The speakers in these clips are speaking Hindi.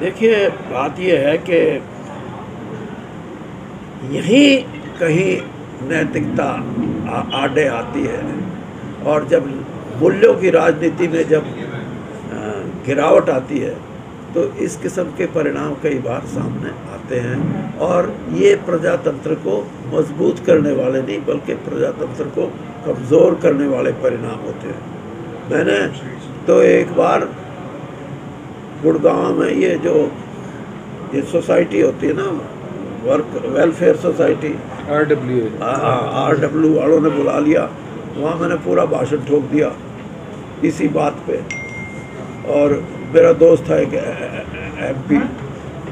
देखिए, बात यह है कि यहीं कहीं नैतिकता आड़े आती है। और जब मूल्यों की राजनीति में जब गिरावट आती है तो इस किस्म के परिणाम कई बार सामने आते हैं। और ये प्रजातंत्र को मज़बूत करने वाले नहीं, बल्कि प्रजातंत्र को कमज़ोर करने वाले परिणाम होते हैं। मैंने तो एक बार गुड़गांव में ये जो ये सोसाइटी होती है ना work welfare society R W R W वालों ने बुला लिया वहाँ मैंने पूरा भाषण ठोक दिया इसी बात पे। और मेरा दोस्त था एक एम पी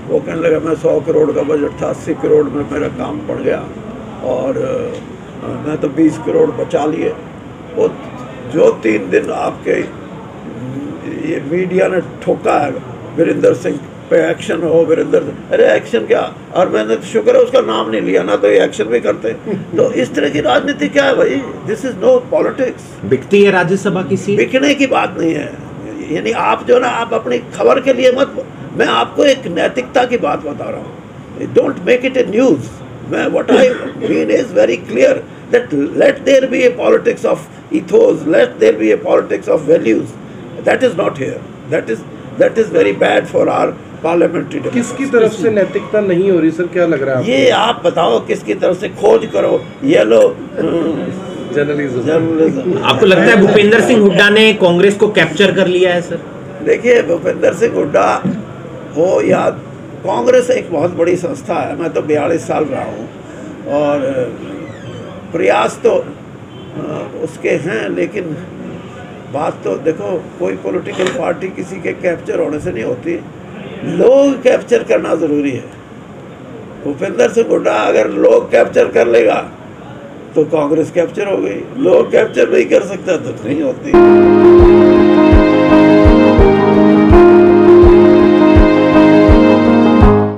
वो कहने लगा मैं सौ करोड़ का बजट था अस्सी करोड़ में मेरा काम पड़ गया और मैं तो बीस करोड़ बचा लिए वो जो तीन दिन आपके ये मीडिया ने ठोका है वीरेंद्र सिंह पे एक्शन हो वीरेंद्र अरे एक्शन क्या? और मैंने तो शुक्र है उसका नाम नहीं लिया ना तो ये एक्शन भी करते। तो इस तरह की राजनीति क्या है भाई? दिस इज़ नो पॉलिटिक्स बिकती है राज्यसभा की सीट? बिकने की बात नहीं है। यानी आप जो ना आप अपनी खबर के लिए मत मैं आपको एक नैतिकता की बात बता रहा हूँ। Don't make it a news मैं what I mean is very clear that let there be a politics of ethos let there be a politics of values that is not here that is that is very bad for our parliamentary किसकी तरफ़ से नैतिकता नहीं हो रही सर? क्या लग रहा है ये आप बताओ किसकी तरफ़ से? खोज करो ये लो जर्नलिज्म। जर्नलिज्म। आपको लगता है भूपेंद्र सिंह हुड्डा ने कांग्रेस को कैप्चर कर लिया है सर? देखिए भूपेंद्र सिंह हुड्डा हो या कांग्रेस एक बहुत बड़ी संस्था है। मैं तो बयालीस साल रहा हूँ और प्रयास तो उसके हैं लेकिन बात तो देखो, कोई पॉलिटिकल पार्टी किसी के कैप्चर होने से नहीं होती। लोग कैप्चर करना ज़रूरी है। भूपेंद्र सिंह हुड्डा अगर लोग कैप्चर कर लेगा तो कांग्रेस कैप्चर हो गई। लोग कैप्चर नहीं कर सकता तो नहीं होती।